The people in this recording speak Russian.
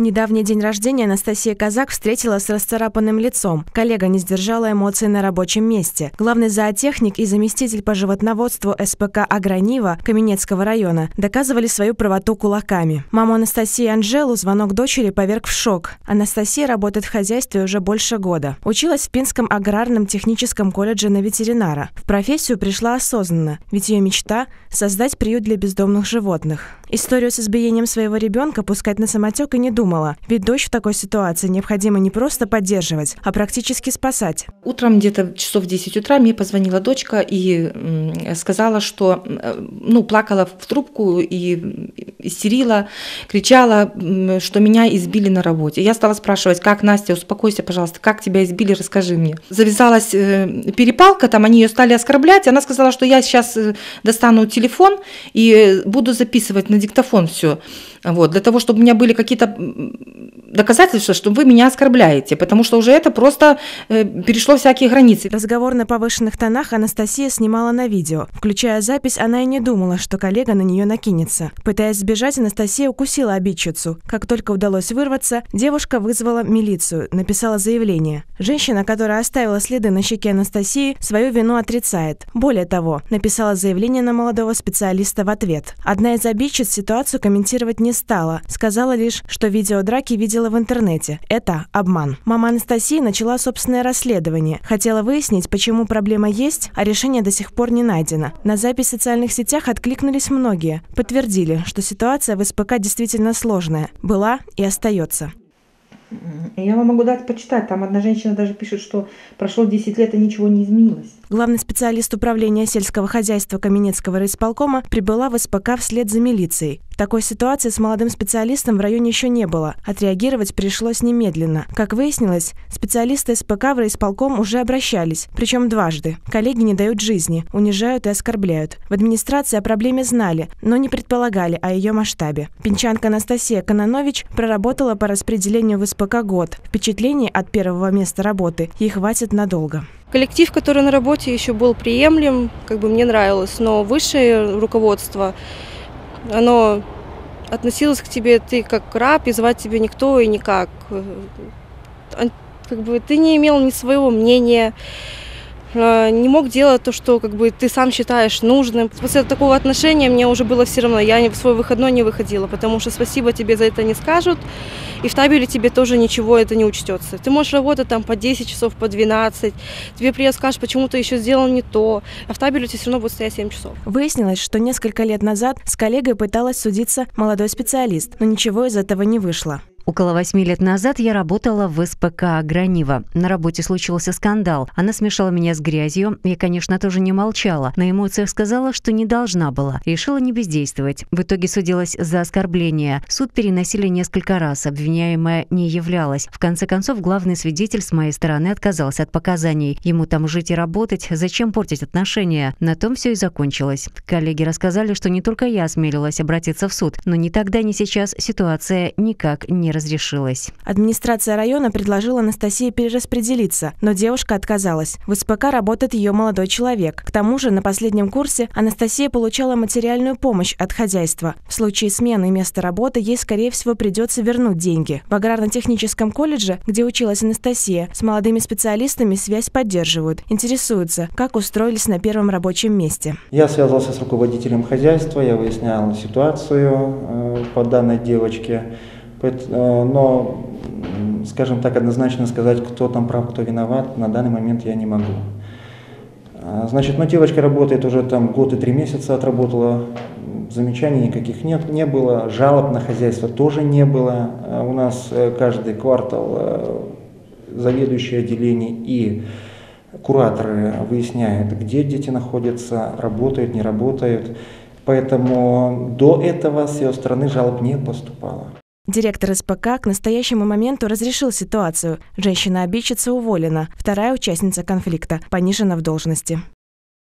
Недавний день рождения Анастасия Казак встретила с расцарапанным лицом. Коллега не сдержала эмоций на рабочем месте. Главный зоотехник и заместитель по животноводству СПК «Агронива» Каменецкого района доказывали свою правоту кулаками. Маму Анастасии Анжелу звонок дочери поверг в шок. Анастасия работает в хозяйстве уже больше года. Училась в Пинском аграрном техническом колледже на ветеринара. В профессию пришла осознанно, ведь ее мечта – создать приют для бездомных животных. Историю с избиением своего ребенка пускать на самотек и не думала ведь дочь в такой ситуации необходимо не просто поддерживать, а практически спасать. Утром где-то часов в 10 утра мне позвонила дочка и сказала, что ну, плакала в трубку и истерила, кричала, что меня избили на работе. Я стала спрашивать, как Настя, успокойся, пожалуйста, как тебя избили, расскажи мне. Завязалась э, перепалка, там они ее стали оскорблять, она сказала, что я сейчас э, достану телефон и буду записывать на диктофон все. Вот, для того, чтобы у меня были какие-то доказательства, что вы меня оскорбляете, потому что уже это просто э, перешло всякие границы. Разговор на повышенных тонах Анастасия снимала на видео. Включая запись, она и не думала, что коллега на нее накинется. Пытаясь сбежать, Анастасия укусила обидчицу. Как только удалось вырваться, девушка вызвала милицию, написала заявление. Женщина, которая оставила следы на щеке Анастасии, свою вину отрицает. Более того, написала заявление на молодого специалиста в ответ. Одна из обидчиц ситуацию комментировать не стала. Сказала лишь, что видео драки видела в интернете. Это обман. Мама Анастасии начала собственное расследование. Хотела выяснить, почему проблема есть, а решение до сих пор не найдено. На запись в социальных сетях откликнулись многие. Подтвердили, что ситуация в СПК действительно сложная. Была и остается. Я вам могу дать почитать. Там одна женщина даже пишет, что прошло 10 лет и ничего не изменилось. Главный специалист управления сельского хозяйства Каменецкого райисполкома прибыла в СПК вслед за милицией. Такой ситуации с молодым специалистом в районе еще не было. Отреагировать пришлось немедленно. Как выяснилось, специалисты СПК в райисполком уже обращались, причем дважды. Коллеги не дают жизни, унижают и оскорбляют. В администрации о проблеме знали, но не предполагали о ее масштабе. Пенчанка Анастасия Кононович проработала по распределению в СПК год. Впечатлений от первого места работы ей хватит надолго. Коллектив, который на работе еще был приемлем, как бы мне нравилось, но высшее руководство оно относилось к тебе, ты как раб, и звать тебя никто и никак. Как бы ты не имел ни своего мнения, а, не мог делать то, что как бы ты сам считаешь нужным. После такого отношения мне уже было все равно, я в свой выходной не выходила, потому что спасибо тебе за это не скажут, и в табеле тебе тоже ничего это не учтется. Ты можешь работать там по 10 часов, по 12, тебе приедут скажут, почему ты еще сделал не то, а в табеле у тебя все равно будет стоять 7 часов. Выяснилось, что несколько лет назад с коллегой пыталась судиться молодой специалист, но ничего из этого не вышло. Около восьми лет назад я работала в СПК «Гранива». На работе случился скандал. Она смешала меня с грязью. Я, конечно, тоже не молчала. На эмоциях сказала, что не должна была. Решила не бездействовать. В итоге судилась за оскорбление. Суд переносили несколько раз. Обвиняемая не являлась. В конце концов, главный свидетель с моей стороны отказался от показаний. Ему там жить и работать. Зачем портить отношения? На том все и закончилось. Коллеги рассказали, что не только я осмелилась обратиться в суд, но ни тогда, ни сейчас ситуация никак не разрешилось. Администрация района предложила Анастасии перераспределиться, но девушка отказалась. В СПК работает ее молодой человек. К тому же на последнем курсе Анастасия получала материальную помощь от хозяйства. В случае смены места работы ей, скорее всего, придется вернуть деньги. В аграрно-техническом колледже, где училась Анастасия, с молодыми специалистами связь поддерживают. Интересуются, как устроились на первом рабочем месте. Я связался с руководителем хозяйства, я выяснял ситуацию э, по данной девочке. Э, но, скажем так, однозначно сказать, кто там прав, кто виноват, на данный момент я не могу. А, значит, ну, девочка работает уже там год и три месяца отработала, замечаний никаких нет, не было, жалоб на хозяйство тоже не было. А, у нас э, каждый квартал э, заведующие отделений и кураторы выясняют, где дети находятся, работают, не работают. Поэтому до этого с ее стороны жалоб не поступало. Директор СПК к настоящему моменту разрешил ситуацию. Женщина-обидчица уволена. Вторая участница конфликта понижена в должности.